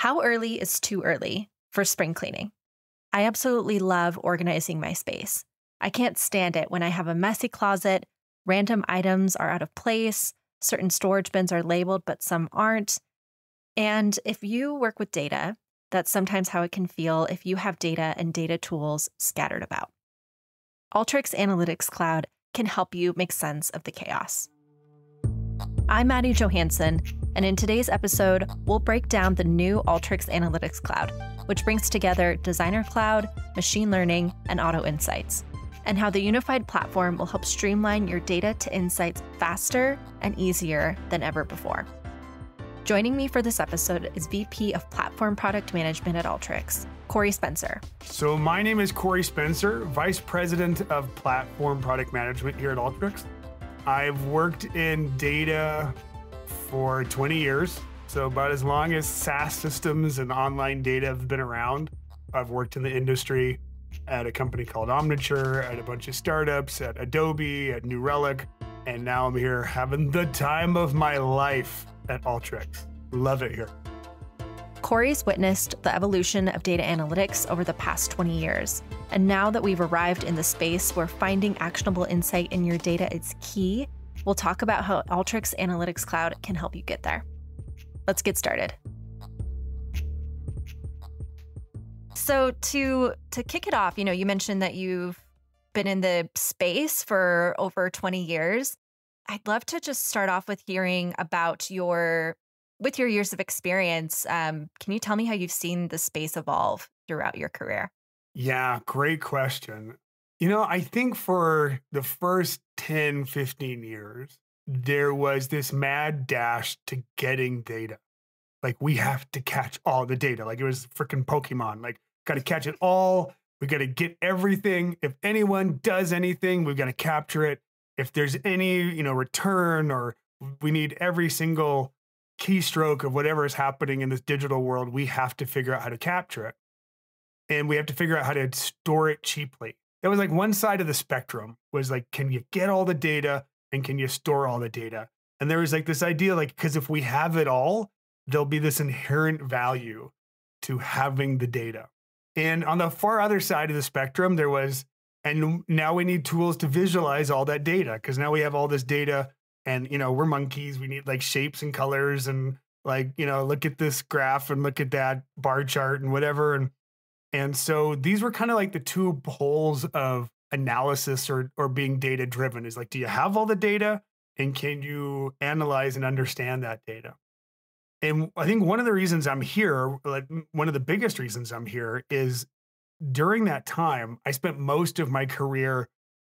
How early is too early for spring cleaning? I absolutely love organizing my space. I can't stand it when I have a messy closet, random items are out of place, certain storage bins are labeled, but some aren't. And if you work with data, that's sometimes how it can feel if you have data and data tools scattered about. Alteryx Analytics Cloud can help you make sense of the chaos. I'm Maddie Johannsen, and in today's episode, we'll break down the new Alteryx Analytics Cloud, which brings together Designer Cloud, machine learning, and auto insights, and how the unified platform will help streamline your data to insights faster and easier than ever before. Joining me for this episode is VP of Platform Product Management at Alteryx, Corey Spencer. So, my name is Corey Spencer, Vice President of Platform Product Management here at Alteryx. I've worked in data for 20 years. So, about as long as SaaS systems and online data have been around, I've worked in the industry at a company called Omniture, at a bunch of startups, at Adobe, at New Relic, and now I'm here having the time of my life at Alteryx. Love it here. Corey's witnessed the evolution of data analytics over the past 20 years. And now that we've arrived in the space where finding actionable insight in your data is key, we'll talk about how Alteryx Analytics Cloud can help you get there. Let's get started. So to to kick it off, you know, you mentioned that you've been in the space for over 20 years. I'd love to just start off with hearing about your with your years of experience. Um, can you tell me how you've seen the space evolve throughout your career? Yeah, great question. You know, I think for the first 10, 15 years, there was this mad dash to getting data. Like, we have to catch all the data. Like, it was freaking Pokemon. Like, got to catch it all. We got to get everything. If anyone does anything, we've got to capture it. If there's any, you know, return or we need every single keystroke of whatever is happening in this digital world, we have to figure out how to capture it. And we have to figure out how to store it cheaply. That was like one side of the spectrum was like, can you get all the data and can you store all the data? And there was like this idea, like, because if we have it all, there'll be this inherent value to having the data. And on the far other side of the spectrum, there was, and now we need tools to visualize all that data because now we have all this data and, you know, we're monkeys. We need like shapes and colors and like, you know, look at this graph and look at that bar chart and whatever. And, and so these were kind of like the two poles of analysis or, or being data driven is like, do you have all the data and can you analyze and understand that data? And I think one of the reasons I'm here, like one of the biggest reasons I'm here is during that time, I spent most of my career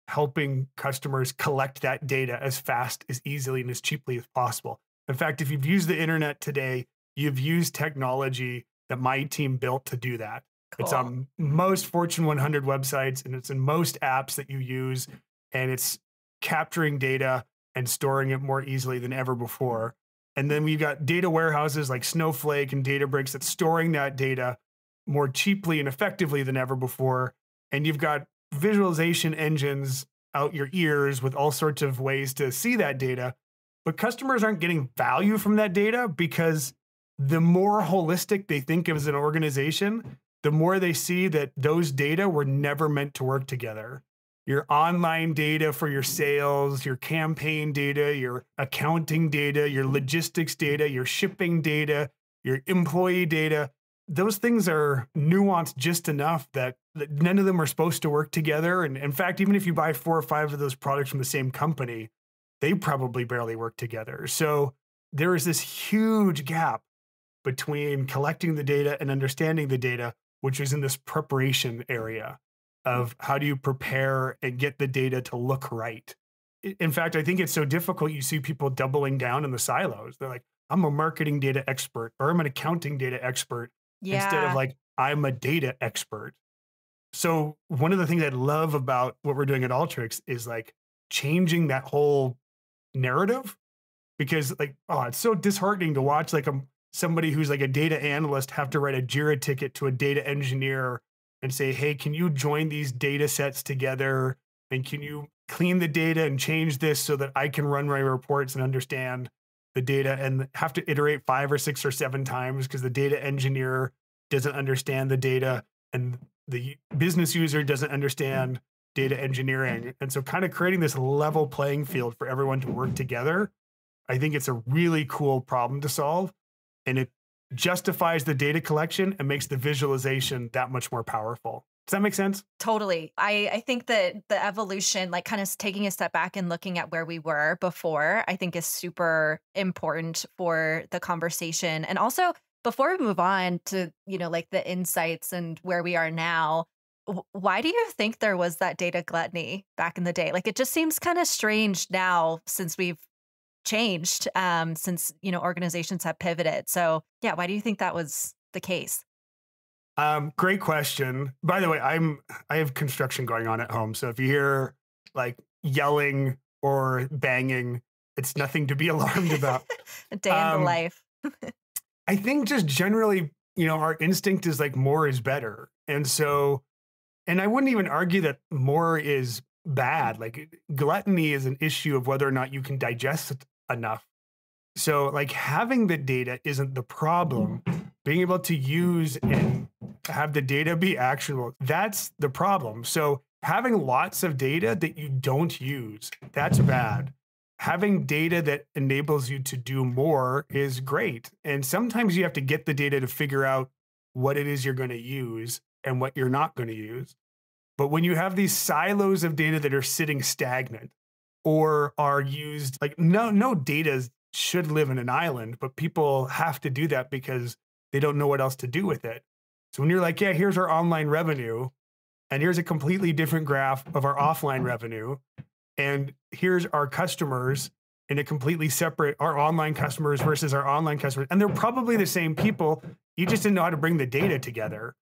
helping customers collect that data as fast, as easily, and as cheaply as possible. In fact, if you've used the internet today, you've used technology that my team built to do that. Cool. It's on most Fortune 100 websites and it's in most apps that you use, and it's capturing data and storing it more easily than ever before. And then we've got data warehouses like Snowflake and Databricks that's storing that data more cheaply and effectively than ever before. And you've got visualization engines out your ears with all sorts of ways to see that data. But customers aren't getting value from that data because the more holistic they think of as an organization, the more they see that those data were never meant to work together your online data for your sales, your campaign data, your accounting data, your logistics data, your shipping data, your employee data. Those things are nuanced just enough that, that none of them are supposed to work together. And in fact, even if you buy four or five of those products from the same company, they probably barely work together. So there is this huge gap between collecting the data and understanding the data, which is in this preparation area of mm-hmm. how do you prepare and get the data to look right. In fact, I think it's so difficult. You see people doubling down in the silos. They're like, I'm a marketing data expert or I'm an accounting data expert yeah. instead of like, I'm a data expert. So, one of the things I love about what we're doing at Alteryx is like changing that whole narrative because, like, oh, it's so disheartening to watch like a, um, somebody who's like a data analyst have to write a JIRA ticket to a data engineer and say, hey, can you join these data sets together? And can you clean the data and change this so that I can run my reports and understand the data and have to iterate five or six or seven times because the data engineer doesn't understand the data and the business user doesn't understand data engineering. And so, kind of creating this level playing field for everyone to work together, I think it's a really cool problem to solve. And it justifies the data collection and makes the visualization that much more powerful. Does that make sense? Totally. I, I think that the evolution, like kind of taking a step back and looking at where we were before, I think is super important for the conversation. And also, before we move on to, you know, like the insights and where we are now, why do you think there was that data gluttony back in the day? Like it just seems kind of strange now since we've changed, um, since, you know, organizations have pivoted. So, yeah, why do you think that was the case? Um, great question. By the way, I'm I have construction going on at home, so if you hear like yelling or banging, it's nothing to be alarmed about. A day um, in the um, life. I think just generally, you know, our instinct is like more is better, and so, and I wouldn't even argue that more is bad. Like gluttony is an issue of whether or not you can digest enough. So, like having the data isn't the problem. Being able to use and have the data be actionable, that's the problem. So, having lots of data that you don't use, that's bad. Having data that enables you to do more is great. And sometimes you have to get the data to figure out what it is you're going to use and what you're not going to use. But when you have these silos of data that are sitting stagnant or are used, like no no data should live in an island, but people have to do that because they don't know what else to do with it. So when you're like, yeah, here's our online revenue, and here's a completely different graph of our offline revenue, and here's our customers in a completely separate our online customers versus our online customers, and they're probably the same people. You just didn't know how to bring the data together.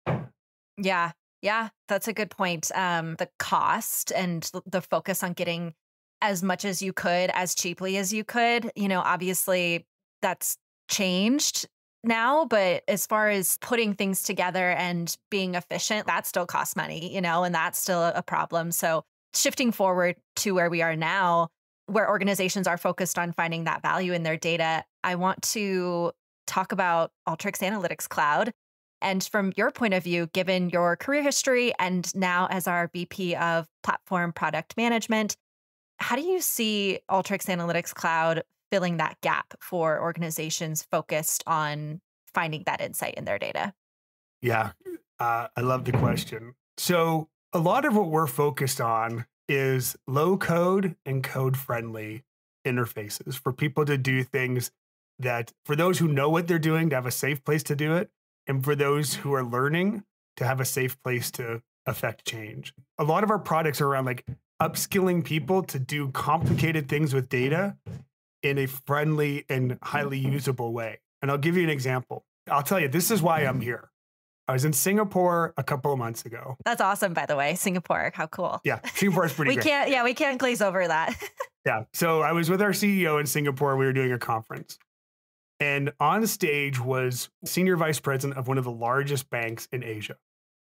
Yeah, yeah, that's a good point. Um, the cost and the focus on getting as much as you could as cheaply as you could. You know, obviously that's changed now, but as far as putting things together and being efficient, that still costs money, you know, and that's still a problem. So shifting forward to where we are now, where organizations are focused on finding that value in their data, I want to talk about Alteryx Analytics Cloud. And from your point of view, given your career history and now as our VP of Platform Product Management, how do you see Alteryx Analytics Cloud filling that gap for organizations focused on finding that insight in their data? Yeah, uh, I love the question. So, a lot of what we're focused on is low code and code friendly interfaces for people to do things that, for those who know what they're doing, to have a safe place to do it, and for those who are learning, to have a safe place to affect change. A lot of our products are around like upskilling people to do complicated things with data in a friendly and highly mm-hmm. usable way. And I'll give you an example. I'll tell you, this is why I'm mm-hmm. here. I was in Singapore a couple of months ago. That's awesome, by the way. Singapore, how cool. Yeah, Singapore is pretty we great. can't, yeah, we can't glaze over that. yeah. So I was with our CEO in Singapore. We were doing a conference. And on stage was senior vice president of one of the largest banks in Asia.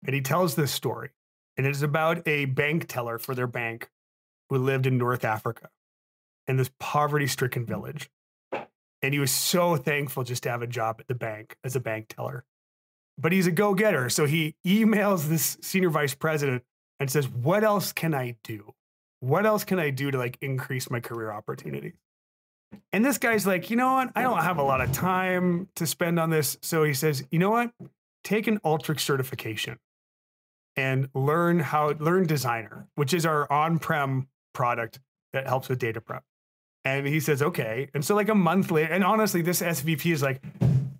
And he tells this story. And it is about a bank teller for their bank who lived in North Africa in this poverty stricken mm. village. And he was so thankful just to have a job at the bank as a bank teller. But he's a go getter. So he emails this senior vice president and says, What else can I do? What else can I do to like increase my career opportunities? And this guy's like, you know what? I don't have a lot of time to spend on this. So he says, you know what? Take an Alteryx certification and learn how learn designer, which is our on-prem product that helps with data prep. And he says, okay. And so like a month later, and honestly, this SVP is like,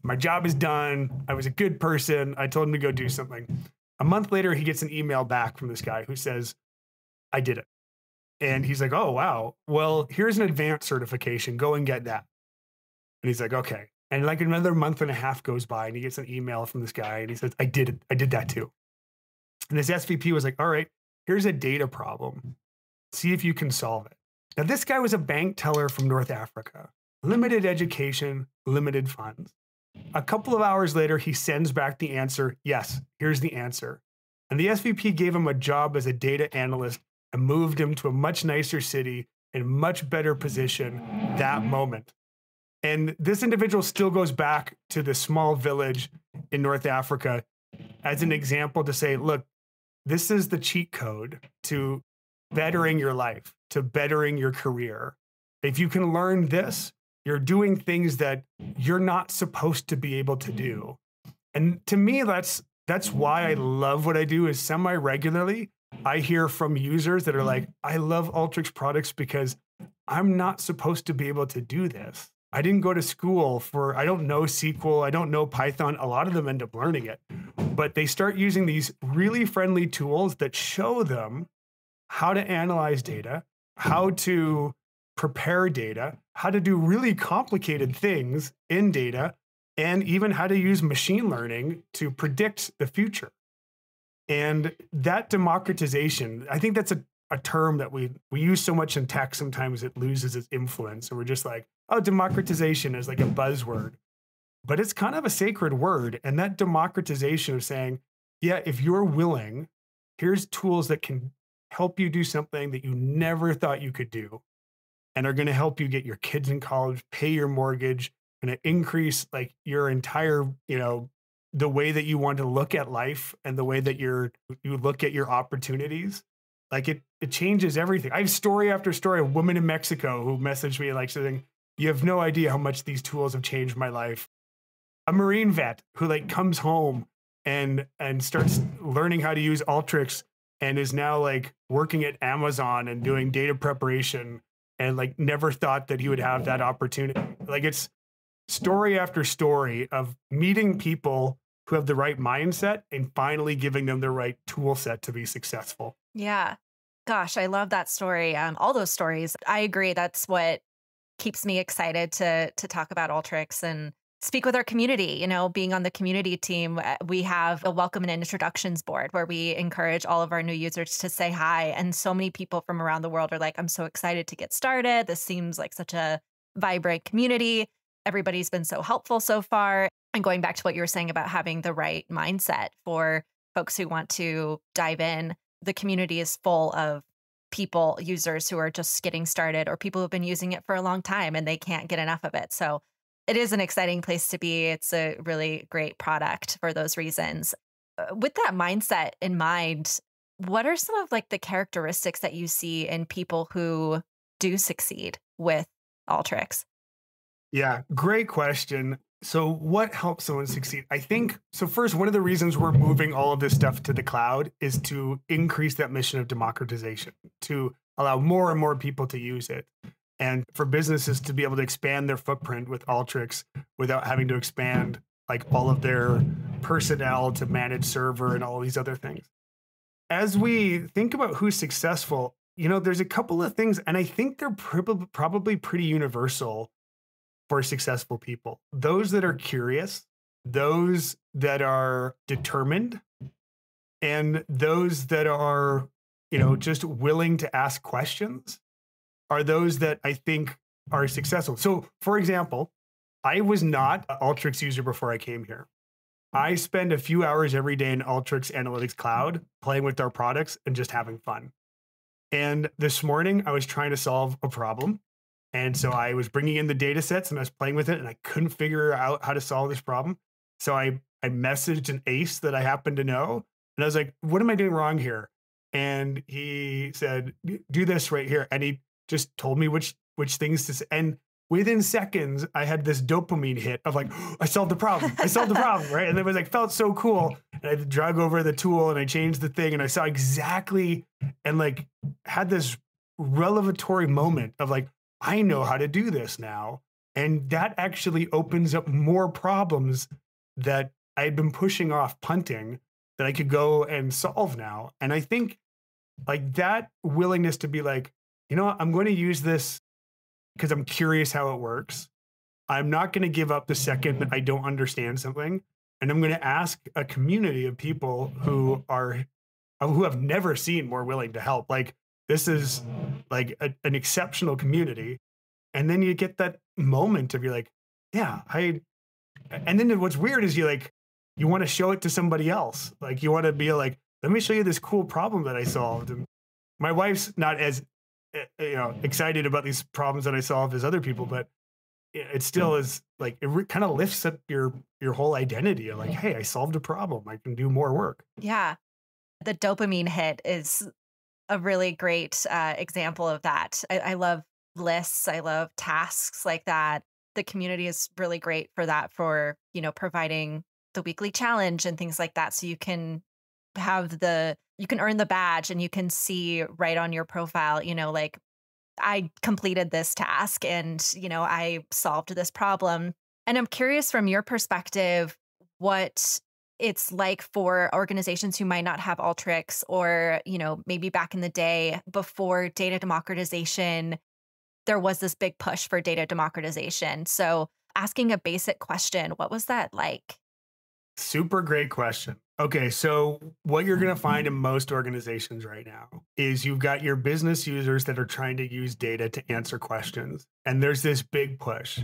my job is done. I was a good person. I told him to go do something. A month later, he gets an email back from this guy who says, I did it. And he's like, oh, wow. Well, here's an advanced certification. Go and get that. And he's like, okay. And like another month and a half goes by and he gets an email from this guy and he says, I did it. I did that too. And this SVP was like, all right, here's a data problem. See if you can solve it. Now, this guy was a bank teller from North Africa, limited education, limited funds. A couple of hours later, he sends back the answer yes, here's the answer. And the SVP gave him a job as a data analyst and moved him to a much nicer city in much better position that moment. And this individual still goes back to the small village in North Africa as an example to say, look, this is the cheat code to bettering your life, to bettering your career. If you can learn this, you're doing things that you're not supposed to be able to do. And to me, that's that's why I love what I do is semi regularly. I hear from users that are mm-hmm. like, I love Alteryx products because I'm not supposed to be able to do this. I didn't go to school for, I don't know SQL, I don't know Python. A lot of them end up learning it, but they start using these really friendly tools that show them how to analyze data, how to prepare data, how to do really complicated things in data, and even how to use machine learning to predict the future. And that democratization, I think that's a, a term that we we use so much in tech sometimes it loses its influence. And we're just like, oh, democratization is like a buzzword. But it's kind of a sacred word. And that democratization of saying, yeah, if you're willing, here's tools that can help you do something that you never thought you could do and are going to help you get your kids in college, pay your mortgage, going to increase like your entire, you know, the way that you want to look at life and the way that you're you look at your opportunities. Like it it changes everything. I have story after story of women in mexico who messaged me like saying you have no idea how much these tools have changed my life. A marine vet who like comes home and and starts learning how to use Alteryx and is now like working at amazon and doing data preparation and like never thought that he would have that opportunity like it's story after story of meeting people who have the right mindset and finally giving them the right tool set to be successful. Yeah. Gosh, I love that story. Um, all those stories. I agree. That's what keeps me excited to to talk about Alteryx and speak with our community. You know, being on the community team, uh, we have a welcome and introductions board where we encourage all of our new users to say hi. And so many people from around the world are like, I'm so excited to get started. This seems like such a vibrant community. Everybody's been so helpful so far. And going back to what you were saying about having the right mindset for folks who want to dive in, the community is full of people, users who are just getting started or people who've been using it for a long time and they can't get enough of it. So it is an exciting place to be. It's a really great product for those reasons. Uh, with that mindset in mind, what are some of like the characteristics that you see in people who do succeed with Alteryx? Yeah, great question. So, what helps someone succeed? I think so. First, one of the reasons we're moving all of this stuff to the cloud is to increase that mission of democratization, to allow more and more people to use it, and for businesses to be able to expand their footprint with Alteryx without having to expand like all of their personnel to manage server and all these other things. As we think about who's successful, you know, there's a couple of things, and I think they're probably pretty universal for successful people those that are curious, those that are determined, and those that are, you know, just willing to ask questions are those that I think are successful. So, for example, I was not an Alteryx user before I came here. I spend a few hours every day in Alteryx Analytics Cloud playing with our products and just having fun. And this morning, I was trying to solve a problem and so I was bringing in the data sets and I was playing with it and I couldn't figure out how to solve this problem. So I, I messaged an ace that I happened to know. And I was like, what am I doing wrong here? And he said, do this right here. And he just told me which which things to say. And within seconds, I had this dopamine hit of like, oh, I solved the problem. I solved the problem. Right. And it was like felt so cool. And I drug over the tool and I changed the thing and I saw exactly and like had this revelatory moment of like, I know how to do this now. And that actually opens up more problems that I had been pushing off punting that I could go and solve now. And I think like that willingness to be like, you know, what? I'm going to use this because I'm curious how it works. I'm not going to give up the second that I don't understand something. And I'm going to ask a community of people who are uh, who have never seen more willing to help. Like this is like a, an exceptional community. And then you get that moment of you're like, yeah, I. And then what's weird is you like, you want to show it to somebody else. Like you want to be like, let me show you this cool problem that I solved. And my wife's not as you know excited about these problems that I solve as other people, but it still is like it re- kind of lifts up your your whole identity. Like, hey, I solved a problem. I can do more work. Yeah, the dopamine hit is a really great uh, example of that. I, I love lists. I love tasks like that. The community is really great for that. For you know, providing the weekly challenge and things like that, so you can have the you can earn the badge and you can see right on your profile, you know, like I completed this task and, you know, I solved this problem. And I'm curious from your perspective what it's like for organizations who might not have Alteryx or, you know, maybe back in the day before data democratization, there was this big push for data democratization. So, asking a basic question, what was that like? Super great question. Okay, so what you're going to find in most organizations right now is you've got your business users that are trying to use data to answer questions. And there's this big push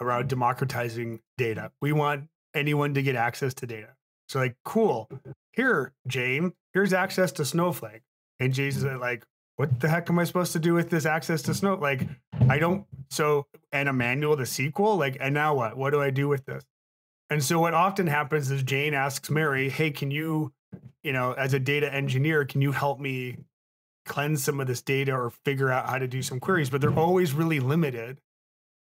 around democratizing data. We want anyone to get access to data. So, like, cool. Here, Jane, here's access to Snowflake. And Jane's mm-hmm. like, what the heck am I supposed to do with this access to Snow? Like, I don't. So, and a manual to SQL. Like, and now what? What do I do with this? And so what often happens is Jane asks Mary, "Hey, can you, you know, as a data engineer, can you help me cleanse some of this data or figure out how to do some queries?" But they're always really limited.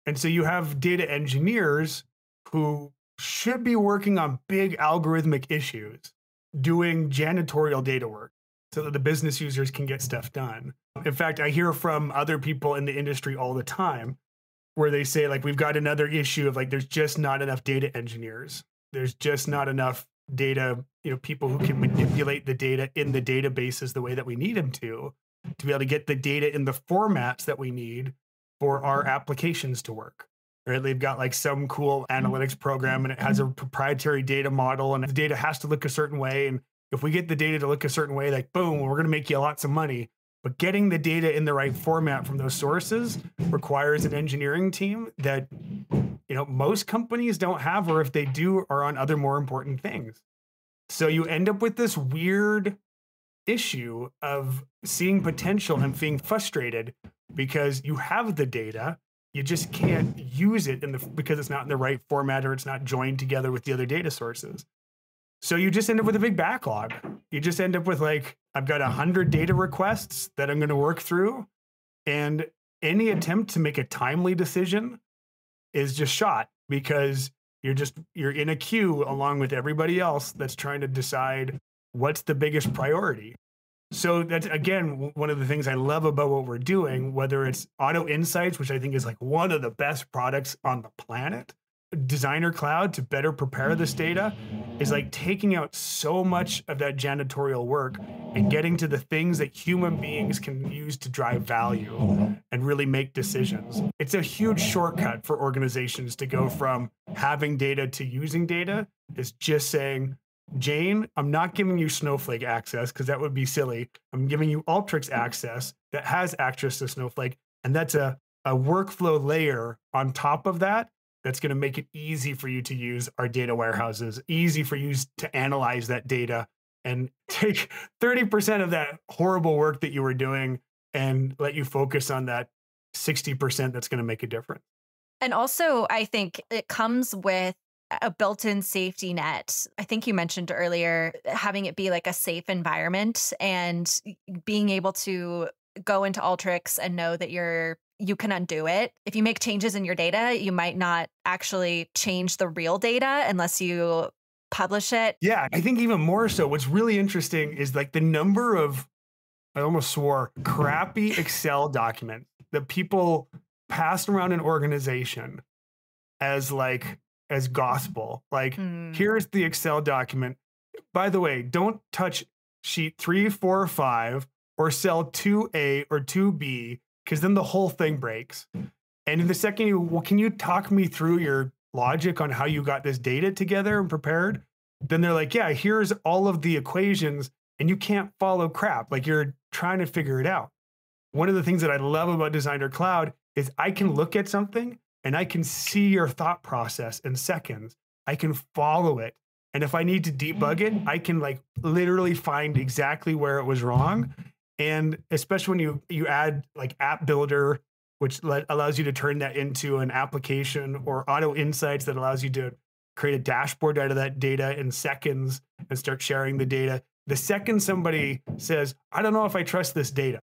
And so you have data engineers who should be working on big algorithmic issues, doing janitorial data work so that the business users can get stuff done. In fact, I hear from other people in the industry all the time where they say like we've got another issue of like there's just not enough data engineers. There's just not enough data, you know, people who can manipulate the data in the databases the way that we need them to to be able to get the data in the formats that we need for our applications to work. Right? They've got like some cool analytics program and it has a proprietary data model and the data has to look a certain way. And if we get the data to look a certain way, like boom, we're going to make you lots of money. But getting the data in the right format from those sources requires an engineering team that you know most companies don't have, or if they do, are on other more important things. So you end up with this weird issue of seeing potential and being frustrated because you have the data, you just can't use it in the because it's not in the right format or it's not joined together with the other data sources. So you just end up with a big backlog. You just end up with like, I've got a hundred data requests that I'm going to work through. And any attempt to make a timely decision is just shot because you're just you're in a queue along with everybody else that's trying to decide what's the biggest priority. So that's again one of the things I love about what we're doing, whether it's Auto Insights, which I think is like one of the best products on the planet, Designer Cloud to better prepare this data is like taking out so much of that janitorial work and getting to the things that human beings can use to drive value and really make decisions. It's a huge shortcut for organizations to go from having data to using data is just saying, Jane, I'm not giving you Snowflake access because that would be silly. I'm giving you Alteryx access that has access to Snowflake. And that's a, a workflow layer on top of that that's going to make it easy for you to use our data warehouses, easy for you to analyze that data and take 30% of that horrible work that you were doing and let you focus on that 60% that's going to make a difference. And also, I think it comes with a built in safety net. I think you mentioned earlier having it be like a safe environment and being able to go into Alteryx and know that you're you can undo it. If you make changes in your data, you might not actually change the real data unless you publish it. Yeah, I think even more so, what's really interesting is like the number of, I almost swore, crappy Excel documents that people pass around an organization as like, as gospel. Like, hmm. here's the Excel document. By the way, don't touch sheet three, four, five, or cell 2A or 2B because then the whole thing breaks. And in the second you, well, can you talk me through your logic on how you got this data together and prepared? Then they're like, yeah, here's all of the equations, and you can't follow crap. Like you're trying to figure it out. One of the things that I love about Designer Cloud is I can look at something and I can see your thought process in seconds. I can follow it. And if I need to debug it, I can like literally find exactly where it was wrong and especially when you you add like app builder which let, allows you to turn that into an application, or Auto Insights that allows you to create a dashboard out of that data in seconds and start sharing the data. The second somebody mm-hmm. says, I don't know if I trust this data,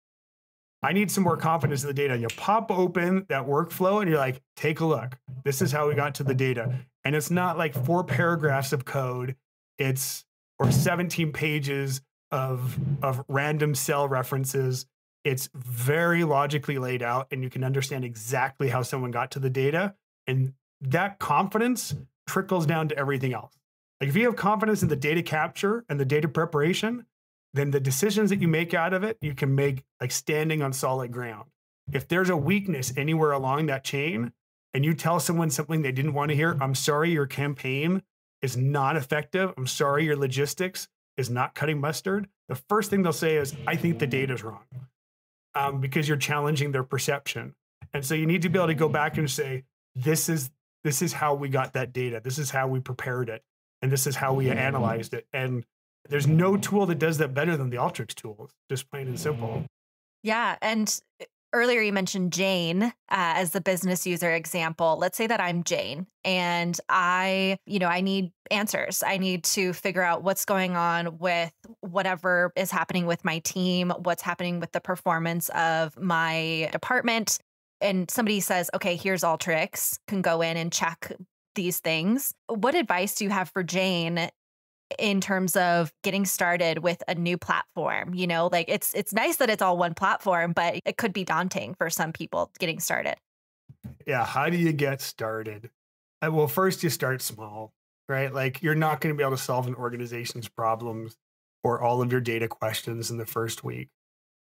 I need some more confidence in the data. And you pop open that workflow and you're like, take a look. This is how we got to the data. And it's not like four paragraphs of code, it's or 17 pages of, of random cell references. It's very logically laid out, and you can understand exactly how someone got to the data. And that confidence trickles down to everything else. Like if you have confidence in the data capture and the data preparation, then the decisions that you make out of it, you can make like standing on solid ground. If there's a weakness anywhere along that chain and you tell someone something they didn't want to hear, I'm sorry, your campaign is not effective. I'm sorry, your logistics is not cutting mustard. The first thing they'll say is, I think the data is wrong um, because you're challenging their perception. And so you need to be able to go back and say, this is this is how we got that data. This is how we prepared it. And this is how we analyzed it. And there's no tool that does that better than the Alteryx tool, just plain and simple. Yeah. And earlier you mentioned Jane uh, as the business user example. Let's say that I'm Jane and I, you know, I need answers. I need to figure out what's going on with whatever is happening with my team, what's happening with the performance of my department. And somebody says, okay, here's Alteryx, can go in and check these things. What advice do you have for Jane in terms of getting started with a new platform you know like it's it's nice that it's all one platform but it could be daunting for some people getting started. Yeah how do you get started? Uh, well first you start small right? Like you're not going to be able to solve an organization's problems or all of your data questions in the first week.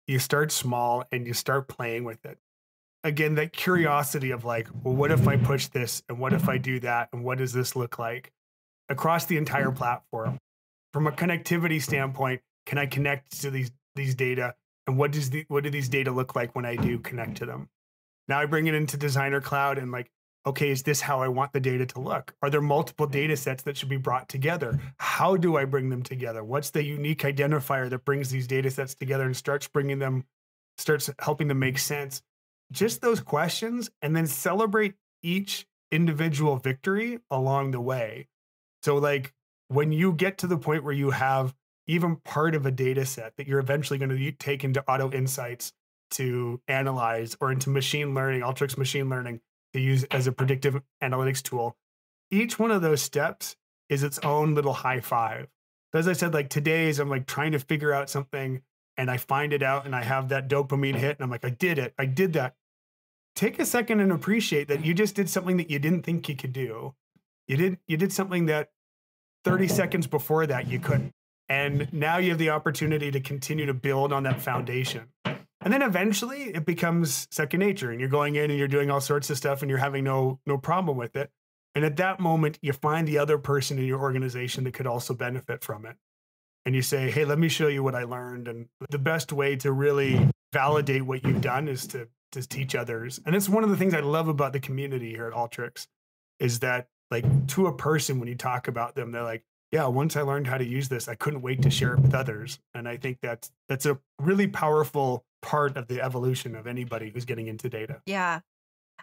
You start small and you start playing with it. Again that curiosity of like well what if i push this and what if i do that and what does this look like across the entire platform. From a connectivity standpoint, can I connect to these these data and what does the what do these data look like when I do connect to them? Now I bring it into Designer Cloud and like, okay, is this how I want the data to look? Are there multiple data sets that should be brought together? How do I bring them together? What's the unique identifier that brings these data sets together and starts bringing them, starts helping them make sense? Just those questions, and then celebrate each individual victory along the way. So, like, when you get to the point where you have even part of a data set that you're eventually going to take into Auto Insights to analyze or into machine learning, Alteryx machine learning to use as a predictive analytics tool, each one of those steps is its own little high five. So as I said, like today's, I'm like trying to figure out something and I find it out and I have that dopamine hit and I'm like, I did it. I did that. Take a second and appreciate that you just did something that you didn't think you could do you did you did something that 30 seconds before that you couldn't. And now you have the opportunity to continue to build on that foundation. And then eventually it becomes second nature and you're going in and you're doing all sorts of stuff and you're having no no problem with it. And at that moment you find the other person in your organization that could also benefit from it. And you say, "Hey, let me show you what I learned." And the best way to really validate what you've done is to to teach others. And it's one of the things I love about the community here at Alteryx is that like to a person when you talk about them they're like yeah once i learned how to use this i couldn't wait to share it with others and i think that's that's a really powerful part of the evolution of anybody who's getting into data yeah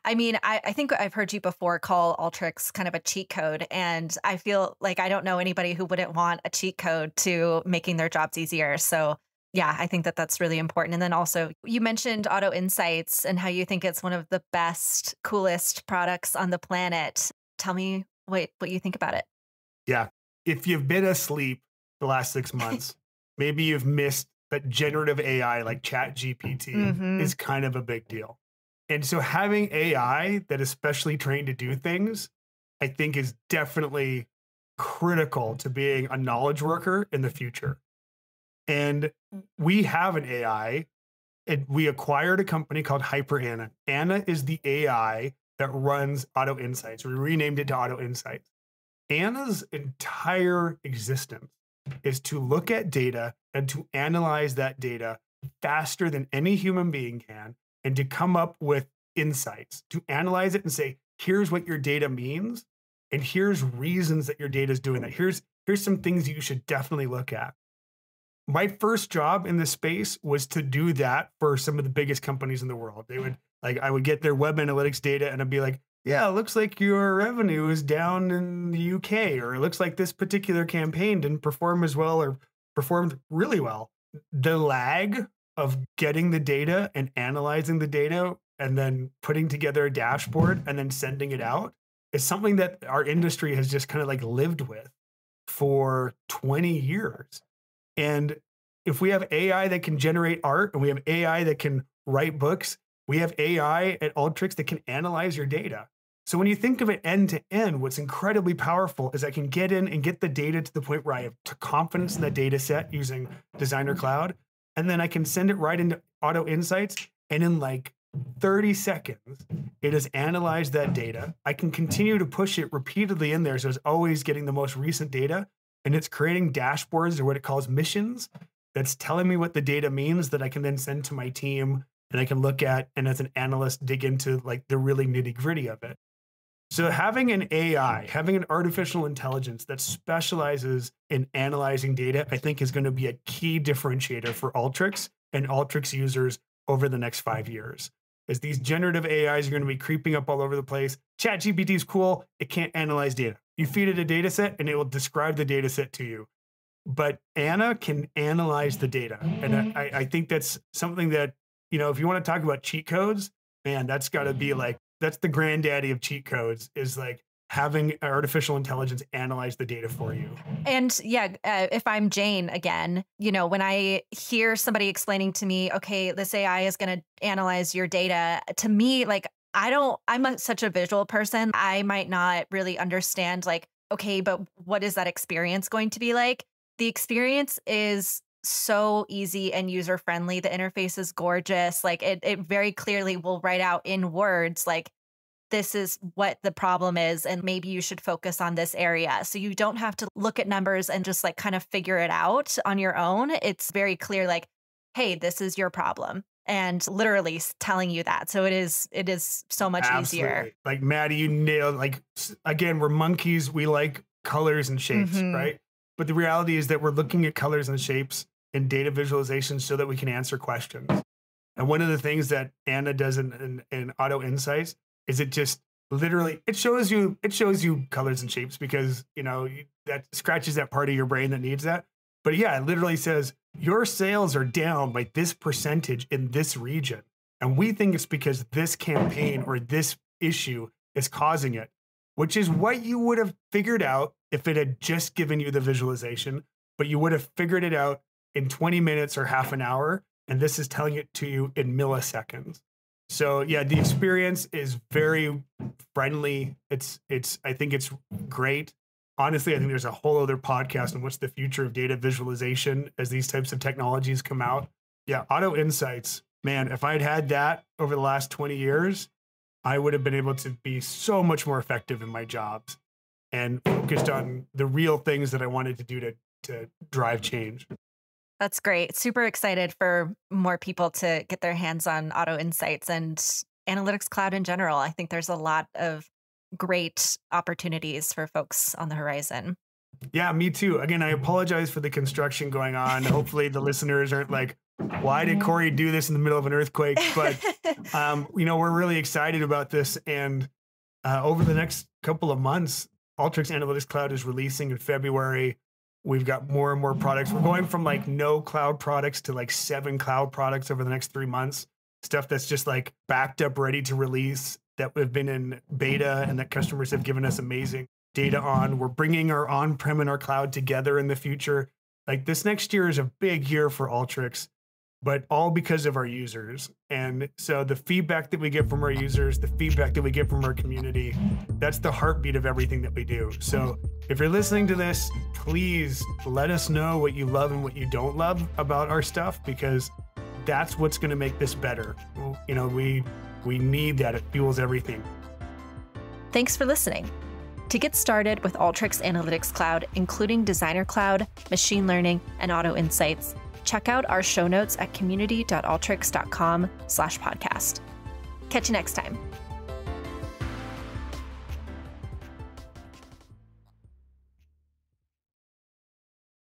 I mean, I, I think I've heard you before call Alteryx kind of a cheat code. And I feel like I don't know anybody who wouldn't want a cheat code to making their jobs easier. So, yeah, I think that that's really important. And then also, you mentioned Auto Insights and how you think it's one of the best, coolest products on the planet. Tell me what, what you think about it. Yeah. If you've been asleep the last six months, maybe you've missed that generative AI like Chat GPT mm-hmm. is kind of a big deal. And so having AI that is specially trained to do things, I think is definitely critical to being a knowledge worker in the future. And we have an AI. and we acquired a company called Hyper Anna. Anna is the AI that runs Auto Insights. We renamed it to Auto Insights. Anna's entire existence is to look at data and to analyze that data faster than any human being can and to come up with insights, to analyze it and say, here's what your data means and here's reasons that your data is doing that. Here's here's some things you should definitely look at. My first job in this space was to do that for some of the biggest companies in the world. They would Like I would get their web analytics data and I'd be like, yeah, it looks like your revenue is down in the UK, or it looks like this particular campaign didn't perform as well or performed really well. The lag of getting the data and analyzing the data and then putting together a dashboard and then sending it out is something that our industry has just kind of like lived with for 20 years. And if we have AI that can generate art and we have AI that can write books, we have AI at Alteryx that can analyze your data. So when you think of it end to end, what's incredibly powerful is I can get in and get the data to the point where I have confidence in the data set using Designer mm-hmm. Cloud. And then I can send it right into Auto Insights. And in like 30 seconds, it has analyzed that data. I can continue to push it repeatedly in there. So it's always getting the most recent data. And it's creating dashboards or what it calls missions that's telling me what the data means that I can then send to my team and I can look at and as an analyst dig into like the really nitty gritty of it. So, having an AI, mm. having an artificial intelligence that specializes in analyzing data, I think is going to be a key differentiator for Alteryx and Alteryx users over the next five years. As these generative AIs are going to be creeping up all over the place. ChatGPT is cool. It can't analyze data. You feed it a data set and it will describe the data set to you. But Anna can analyze the data. And I, I think that's something that, you know, if you want to talk about cheat codes, man, that's got to be like that's the granddaddy of cheat codes is like having artificial intelligence analyze the data for you. And yeah, uh, if I'm Jane again, you know, when I hear somebody explaining to me, okay, this AI is going to analyze your data, to me, like, I don't, I'm a, such a visual person. I might not really understand, like, okay, but what is that experience going to be like? The experience is so easy and user friendly. The interface is gorgeous. Like it, it very clearly will write out in words, like, this is what the problem is, and maybe you should focus on this area. So you don't have to look at numbers and just like kind of figure it out on your own. It's very clear, like, hey, this is your problem and literally telling you that. So it is it is so much Absolutely. easier. Like Maddie, you nailed like again, we're monkeys. We like colors and shapes, mm-hmm. right? But the reality is that we're looking at colors and shapes in data visualization so that we can answer questions. And one of the things that Anna does in, in, in Auto Insights is it just literally it shows you it shows you colors and shapes because you know that scratches that part of your brain that needs that. But yeah, it literally says your sales are down by this percentage in this region. And we think it's because this campaign or this issue is causing it, which is what you would have figured out if it had just given you the visualization, but you would have figured it out in 20 minutes or half an hour. And this is telling it to you in milliseconds. So yeah, the experience is very friendly. It's it's I think it's great. Honestly, I think there's a whole other podcast on what's the future of data visualization as these types of technologies come out. Yeah, Auto Insights, man, if I'd had that over the last 20 years, I would have been able to be so much more effective in my jobs and focused on the real things that I wanted to do to to drive change. That's great. Super excited for more people to get their hands on Auto Insights and Analytics Cloud in general. I think there's a lot of great opportunities for folks on the horizon. Yeah, me too. Again, I apologize for the construction going on. Hopefully, the listeners aren't like, why did Corey do this in the middle of an earthquake? But, um, you know, we're really excited about this. And uh, over the next couple of months, Alteryx Analytics Cloud is releasing in February. We've got more and more products. We're going from like no cloud products to like seven cloud products over the next three months. Stuff that's just like backed up, ready to release that we've been in beta and that customers have given us amazing data on. We're bringing our on prem and our cloud together in the future. Like this next year is a big year for Alteryx but all because of our users. And so the feedback that we get from our users, the feedback that we get from our community, that's the heartbeat of everything that we do. So if you're listening to this, please let us know what you love and what you don't love about our stuff because that's what's going to make this better. You know, we we need that. It fuels everything. Thanks for listening. To get started with Alteryx Analytics Cloud, including Designer Cloud, machine learning, and auto insights, check out our show notes at community.alteryx.com slash podcast. Catch you next time.